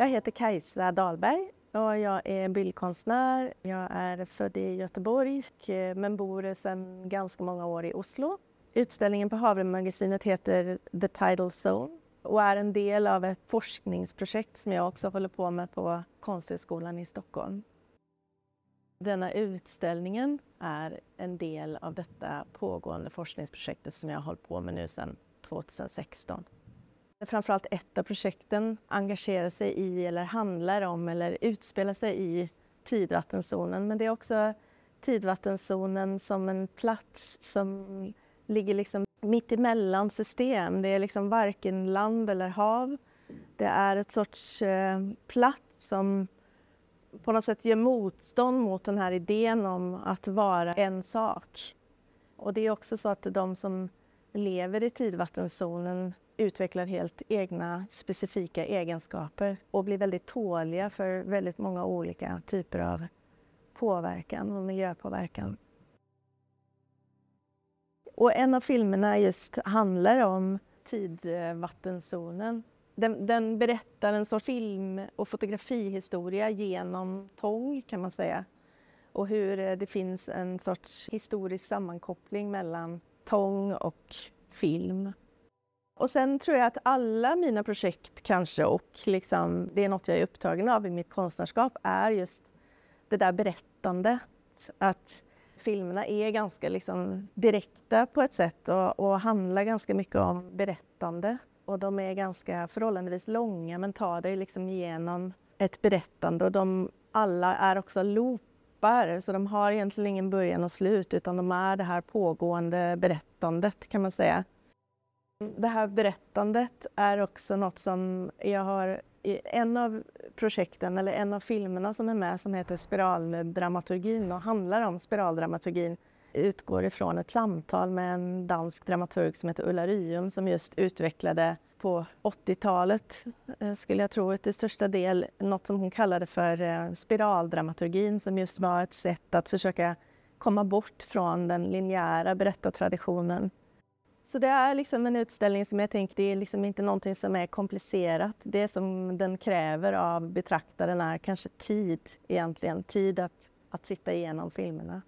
Jag heter Kajsa Dahlberg och jag är bildkonstnär. Jag är född i Göteborg eh, men bor sedan ganska många år i Oslo. Utställningen på Havremagasinet heter The Tidal Zone och är en del av ett forskningsprojekt som jag också håller på med på Konsthögskolan i Stockholm. Denna utställningen är en del av detta pågående forskningsprojektet som jag har hållit på med nu sedan 2016. Framförallt ett av projekten engagerar sig i eller handlar om eller utspelar sig i tidvattenzonen. Men det är också tidvattenzonen som en plats som ligger liksom mitt emellan system. Det är liksom varken land eller hav. Det är ett sorts eh, plats som på något sätt gör motstånd mot den här idén om att vara en sak. Och det är också så att de som lever i tidvattenzonen utvecklar helt egna specifika egenskaper och blir väldigt tåliga för väldigt många olika typer av påverkan och miljöpåverkan. Och en av filmerna just handlar om tidvattenzonen. Den, den berättar en sorts film och fotografihistoria genom tång kan man säga. Och hur eh, det finns en sorts historisk sammankoppling mellan tång och film. Och sen tror jag att alla mina projekt kanske, och liksom, det är något jag är upptagen av i mitt konstnärskap, är just det där berättandet. Att filmerna är ganska liksom direkta på ett sätt och, och handlar ganska mycket om berättande. Och de är ganska förhållandevis långa men tar dig liksom igenom ett berättande och de alla är också loopar så de har egentligen ingen början och slut utan de är det här pågående berättandet kan man säga. Det här berättandet är också något som jag har i en av projekten, eller en av filmerna som är med som heter Spiraldramaturgin och handlar om spiraldramaturgin utgår ifrån ett samtal med en dansk dramaturg som heter Ulla Ryum som just utvecklade på 80-talet, eh, skulle jag tro, till största del något som hon kallade för eh, spiraldramaturgin som just var ett sätt att försöka komma bort från den linjära berättartraditionen så det är liksom en utställning som jag tänker, det är liksom inte någonting som är komplicerat. Det som den kräver av betraktaren är kanske tid egentligen, tid att, att sitta igenom filmerna.